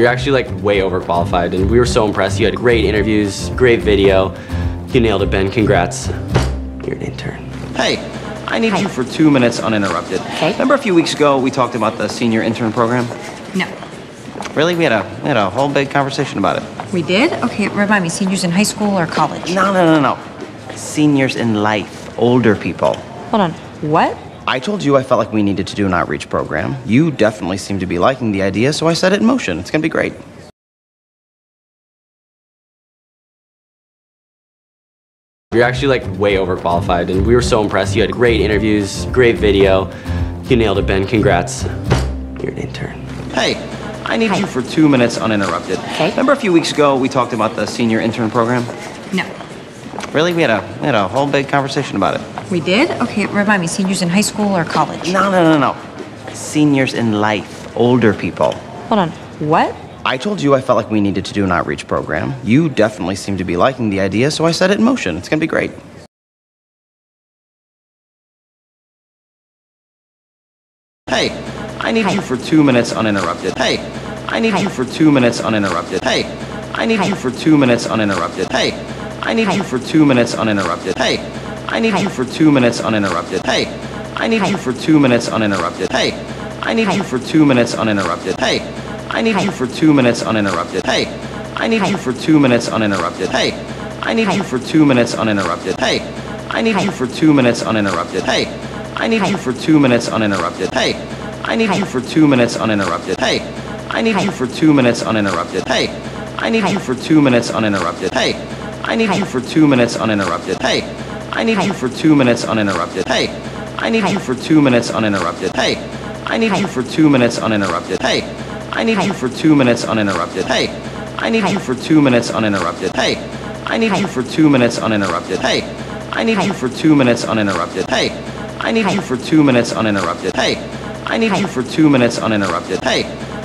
You're actually like way overqualified and we were so impressed. You had great interviews, great video. You nailed it, Ben. Congrats. You're an intern. Hey, I need you for two minutes uninterrupted. Okay. Remember a few weeks ago we talked about the senior intern program? No. Really? We had a we had a whole big conversation about it. We did? Okay, remind me, seniors in high school or college? No, no, no, no. Seniors in life, older people. Hold on. What? I told you I felt like we needed to do an outreach program. You definitely seem to be liking the idea, so I set it in motion. It's gonna be great. You're actually like way overqualified and we were so impressed. You had great interviews, great video. You nailed it, Ben. Congrats. You're an intern. Hey, I need you for two minutes uninterrupted. Okay. Remember a few weeks ago we talked about the senior intern program? No. Really? We had a we had a whole big conversation about it. We did? Okay, remind me, seniors in high school or college? No, no, no, no. Seniors in life, older people. Hold on. What? I told you I felt like we needed to do an outreach program. You definitely seem to be liking the idea, so I set it in motion. It's gonna be great. Hey, I need you for two minutes uninterrupted. Hey, I need you for two minutes uninterrupted. Hey, I need you for two minutes uninterrupted. Hey, I need you for two minutes uninterrupted. Hey, I need you for two minutes uninterrupted. Hey, I need you for two minutes uninterrupted. Hey, I need you for two minutes uninterrupted. Hey, I need you for two minutes uninterrupted. Hey, I need you for two minutes uninterrupted. Hey, I need you for two minutes uninterrupted. Hey, I need you for two minutes uninterrupted. Hey, I need you for two minutes uninterrupted. Hey, I need you for two minutes uninterrupted. Hey, I need you for two minutes uninterrupted. Hey, I need you for two minutes uninterrupted. Hey, I need you for two minutes uninterrupted. Hey, I need you for two minutes uninterrupted. Hey, I need you for two minutes uninterrupted. Hey, I need you for two minutes uninterrupted. Hey, I need you for two minutes uninterrupted. Hey, I need you for two minutes uninterrupted. Hey, I need you for two minutes uninterrupted. Hey, I need you for two minutes uninterrupted. Hey, I need you for two minutes uninterrupted. Hey, I need you for two minutes uninterrupted. Hey,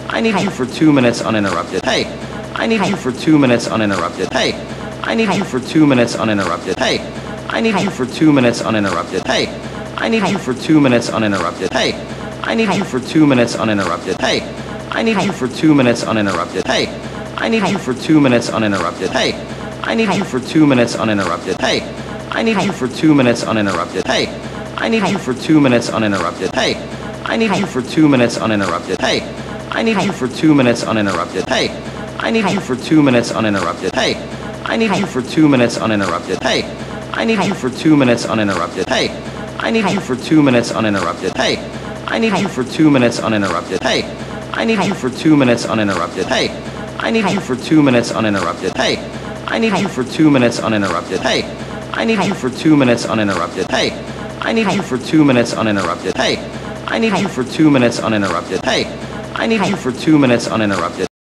I need you for two minutes uninterrupted. Hey, I need you for two minutes uninterrupted. Hey, I need you for two minutes uninterrupted. Hey, I need you for two minutes uninterrupted. Hey, I need you for two minutes uninterrupted. Hey, I need you for two minutes uninterrupted. Hey, I need you for two minutes uninterrupted. Hey, I need you for two minutes uninterrupted. Hey, I need you for two minutes uninterrupted. Hey, I need you for two minutes uninterrupted. Hey, I need you for two minutes uninterrupted. Hey, I need you for two minutes uninterrupted. Hey, I need you for two minutes uninterrupted. Hey, I need you for two minutes uninterrupted. Hey, I need you for two minutes uninterrupted. Hey, I need you for two minutes uninterrupted. Hey, I need you for two minutes uninterrupted. Hey, I need you for two minutes uninterrupted. Hey, I need you for two minutes uninterrupted. Hey, I need you for two minutes uninterrupted. Hey, I need you for two minutes uninterrupted. Hey, I need you for two minutes uninterrupted. Hey, I need you for two minutes uninterrupted. Hey, I need you for two minutes uninterrupted. Hey, I need you for two minutes uninterrupted.